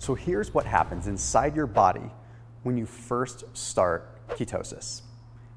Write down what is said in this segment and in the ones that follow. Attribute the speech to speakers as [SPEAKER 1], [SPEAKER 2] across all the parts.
[SPEAKER 1] So here's what happens inside your body when you first start ketosis.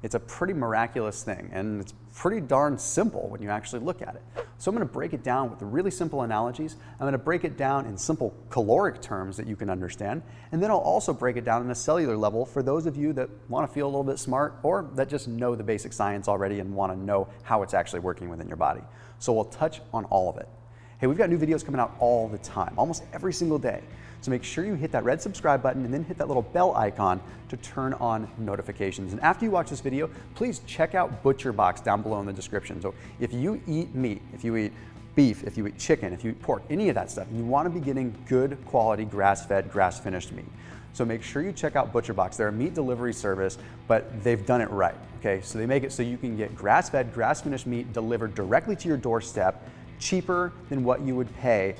[SPEAKER 1] It's a pretty miraculous thing, and it's pretty darn simple when you actually look at it. So I'm to break it down with really simple analogies. I'm to break it down in simple caloric terms that you can understand, and then I'll also break it down on a cellular level for those of you that want to feel a little bit smart or that just know the basic science already and want to know how it's actually working within your body. So we'll touch on all of it. Hey, we've got new videos coming out all the time, almost every single day. So make sure you hit that red subscribe button and then hit that little bell icon to turn on notifications. And after you watch this video, please check out Butcher Box down below in the description. So if you eat meat, if you eat beef, if you eat chicken, if you eat pork, any of that stuff, you want to be getting good quality grass-fed, grass-finished meat. So make sure you check out ButcherBox. They're a meat delivery service, but they've done it right. Okay, so they make it so you can get grass-fed, grass-finished meat delivered directly to your doorstep, cheaper than what you would pay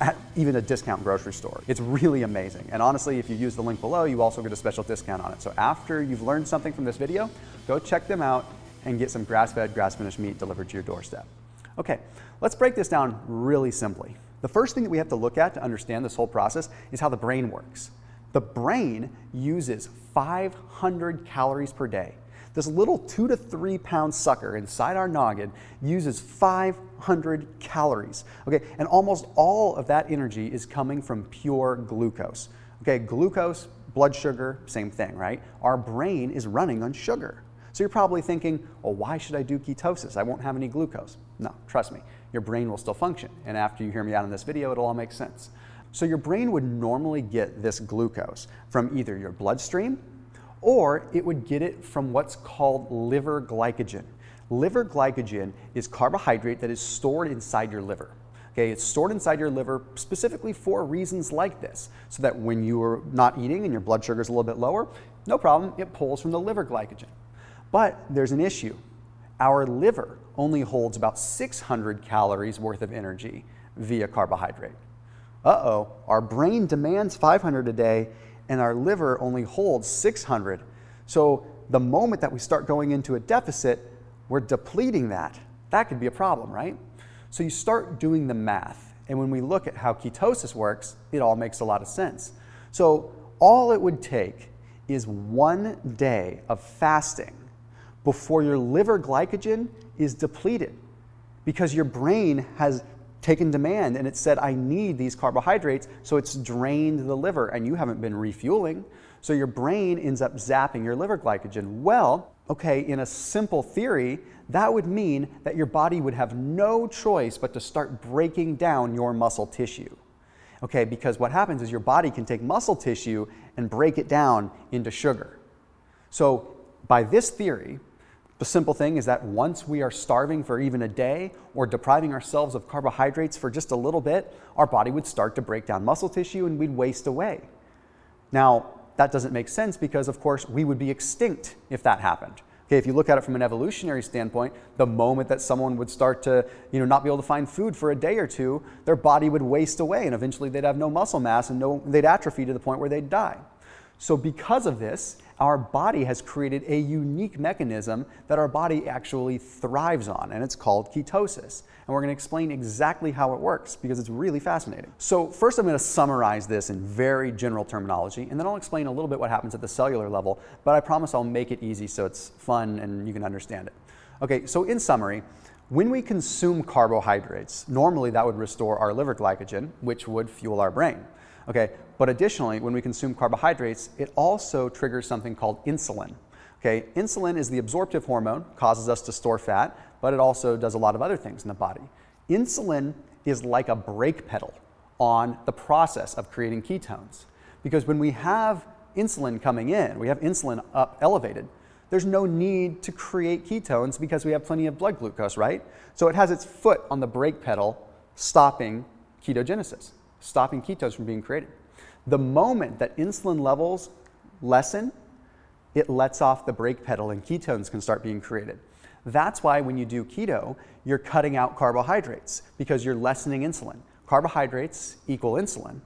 [SPEAKER 1] at even a discount grocery store. It's really amazing. And honestly, if you use the link below, you also get a special discount on it. So after you've learned something from this video, go check them out and get some grass-fed, grass-finished meat delivered to your doorstep. Okay, let's break this down really simply. The first thing that we have to look at to understand this whole process is how the brain works. The brain uses 500 calories per day this little two to three pound sucker inside our noggin uses 500 calories. Okay, and almost all of that energy is coming from pure glucose. Okay, glucose, blood sugar, same thing, right? Our brain is running on sugar. So you're probably thinking, well, why should I do ketosis? I won't have any glucose. No, trust me, your brain will still function. And after you hear me out in this video, it'll all make sense. So your brain would normally get this glucose from either your bloodstream or it would get it from what's called liver glycogen. Liver glycogen is carbohydrate that is stored inside your liver. Okay, it's stored inside your liver specifically for reasons like this, so that when you are not eating and your blood sugar is a little bit lower, no problem, it pulls from the liver glycogen. But there's an issue. Our liver only holds about 600 calories worth of energy via carbohydrate. Uh oh, our brain demands 500 a day and our liver only holds 600. So the moment that we start going into a deficit, we're depleting that. That could be a problem, right? So you start doing the math. And when we look at how ketosis works, it all makes a lot of sense. So all it would take is one day of fasting before your liver glycogen is depleted because your brain has taken demand and it said, I need these carbohydrates, so it's drained the liver and you haven't been refueling. So your brain ends up zapping your liver glycogen. Well, okay, in a simple theory, that would mean that your body would have no choice but to start breaking down your muscle tissue. Okay, because what happens is your body can take muscle tissue and break it down into sugar. So, by this theory, the simple thing is that once we are starving for even a day or depriving ourselves of carbohydrates for just a little bit, our body would start to break down muscle tissue and we'd waste away. Now, that doesn't make sense because, of course, we would be extinct if that happened. Okay, if you look at it from an evolutionary standpoint, the moment that someone would start to, you know, not be able to find food for a day or two, their body would waste away and eventually they'd have no muscle mass and no, they'd atrophy to the point where they'd die. So because of this, our body has created a unique mechanism that our body actually thrives on, and it's called ketosis. And we're going to explain exactly how it works because it's really fascinating. So, first, I'm going to summarize this in very general terminology, and then I'll explain a little bit what happens at the cellular level, but I promise I'll make it easy so it's fun and you can understand it. Okay, so in summary, when we consume carbohydrates, normally that would restore our liver glycogen, which would fuel our brain. Okay, but additionally, when we consume carbohydrates, it also triggers something called insulin. Okay, insulin is the absorptive hormone, causes us to store fat, but it also does a lot of other things in the body. Insulin is like a brake pedal on the process of creating ketones. Because when we have insulin coming in, we have insulin up elevated, there's no need to create ketones because we have plenty of blood glucose, right? So it has its foot on the brake pedal, stopping ketogenesis stopping ketones from being created. The moment that insulin levels lessen, it lets off the brake pedal and ketones can start being created. That's why when you do keto, you're cutting out carbohydrates because you're lessening insulin. Carbohydrates equal insulin.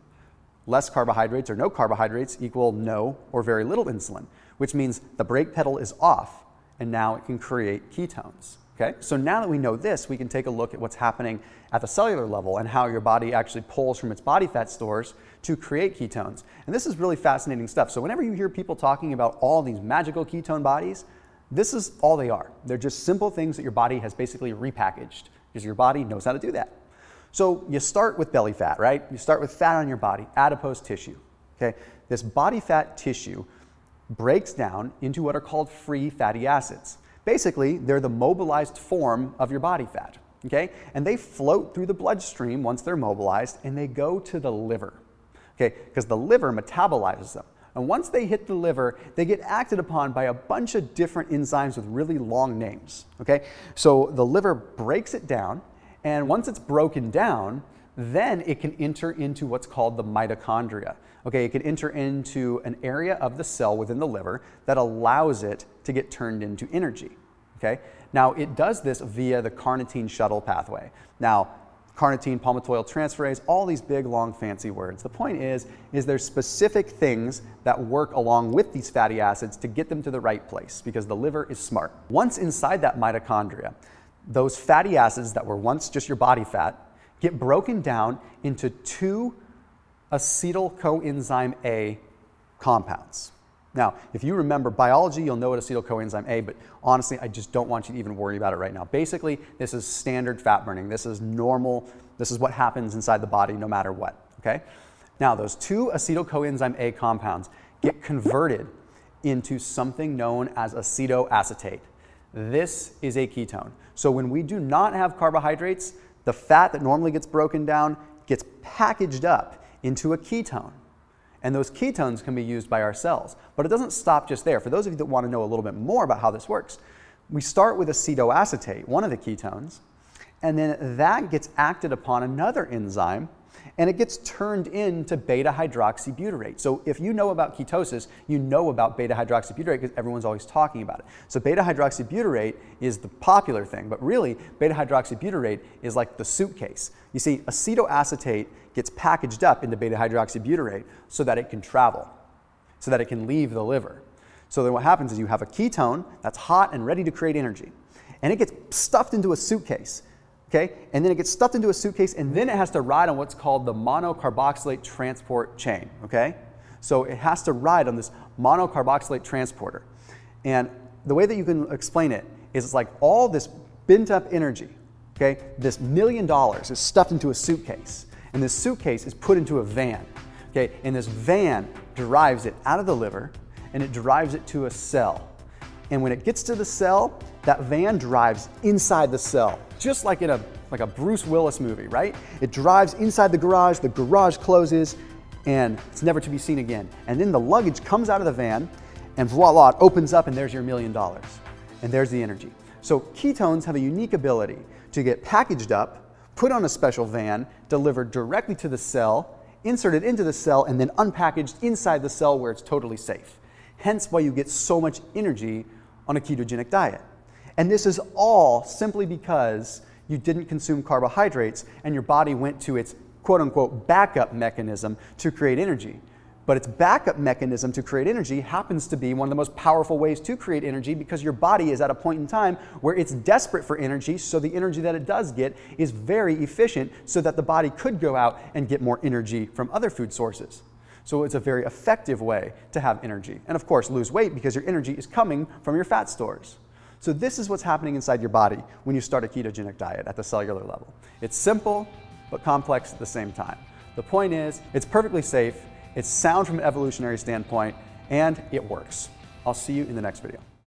[SPEAKER 1] Less carbohydrates or no carbohydrates equal no or very little insulin, which means the brake pedal is off and now it can create ketones. Okay? So now that we know this, we can take a look at what's happening at the cellular level and how your body actually pulls from its body fat stores to create ketones. And this is really fascinating stuff. So whenever you hear people talking about all these magical ketone bodies, this is all they are. They're just simple things that your body has basically repackaged because your body knows how to do that. So you start with belly fat, right? You start with fat on your body, adipose tissue. Okay? This body fat tissue breaks down into what are called free fatty acids. Basically, they're the mobilized form of your body fat. Okay? And they float through the bloodstream once they're mobilized and they go to the liver. Okay? Because the liver metabolizes them. And once they hit the liver, they get acted upon by a bunch of different enzymes with really long names. Okay? So the liver breaks it down, and once it's broken down, then it can enter into what's called the mitochondria. Okay, it can enter into an area of the cell within the liver that allows it to get turned into energy. Okay, now it does this via the carnitine shuttle pathway. Now, carnitine palmitoyl transferase, all these big, long, fancy words. The point is, is there's specific things that work along with these fatty acids to get them to the right place because the liver is smart. Once inside that mitochondria, those fatty acids that were once just your body fat get broken down into two acetyl coenzyme A compounds. Now, if you remember biology, you'll know what acetyl coenzyme A, but honestly, I just don't want you to even worry about it right now. Basically, this is standard fat burning. This is normal. This is what happens inside the body no matter what, okay? Now, those two acetyl coenzyme A compounds get converted into something known as acetoacetate. This is a ketone. So when we do not have carbohydrates, the fat that normally gets broken down gets packaged up into a ketone. And those ketones can be used by our cells. But it doesn't stop just there. For those of you that want to know a little bit more about how this works, we start with acetoacetate, one of the ketones, and then that gets acted upon another enzyme and it gets turned into beta hydroxybutyrate. So if you know about ketosis, you know about beta hydroxybutyrate because everyone's always talking about it. So beta hydroxybutyrate is the popular thing, but really beta hydroxybutyrate is like the suitcase. You see, acetoacetate gets packaged up into beta hydroxybutyrate so that it can travel, so that it can leave the liver. So then what happens is you have a ketone that's hot and ready to create energy, and it gets stuffed into a suitcase okay? And then it gets stuffed into a suitcase, and then it has to ride on what's called the monocarboxylate transport chain, okay? So it has to ride on this monocarboxylate transporter. And the way that you can explain it is it's like all this bent up energy, okay? This million dollars is stuffed into a suitcase, and this suitcase is put into a van, okay? And this van drives it out of the liver, and it drives it to a cell. And when it gets to the cell, that van drives inside the cell, just like in a, like a Bruce Willis movie, right? It drives inside the garage, the garage closes, and it's never to be seen again. And then the luggage comes out of the van, and voila, it opens up, and there's your million dollars. And there's the energy. So ketones have a unique ability to get packaged up, put on a special van, delivered directly to the cell, inserted into the cell, and then unpackaged inside the cell where it's totally safe. Hence why you get so much energy on a ketogenic diet. And this is all simply because you didn't consume carbohydrates and your body went to its quote unquote backup mechanism to create energy. But its backup mechanism to create energy happens to be one of the most powerful ways to create energy because your body is at a point in time where it's desperate for energy, so the energy that it does get is very efficient so that the body could go out and get more energy from other food sources. So it's a very effective way to have energy. And of course, lose weight because your energy is coming from your fat stores. So this is what's happening inside your body when you start a ketogenic diet at the cellular level. It's simple, but complex at the same time. The point is, it's perfectly safe, it's sound from an evolutionary standpoint, and it works. I'll see you in the next video.